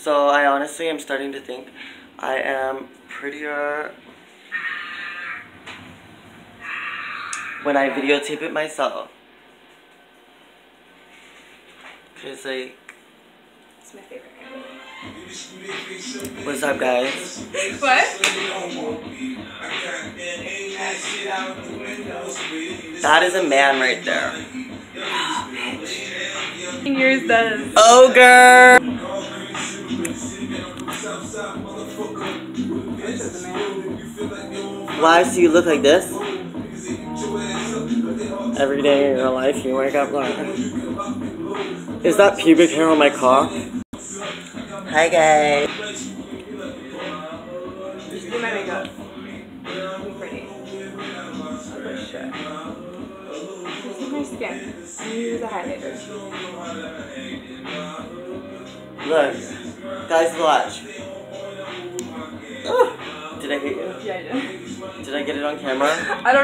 So I honestly am starting to think I am prettier when I videotape it myself. Cause like, It's my favorite. what's up guys? What? That is a man right there. Oh, bitch. Yours does. Ogre! Why do you look like this? Every day in your life you wake up like Is that pubic hair on my car? Hi guys. Just do my makeup. I'm pretty. Shit. This is my skin. Use a highlighter. Look. Guys watch. Did I hit you? Yeah, I did. Did I get it on camera? I don't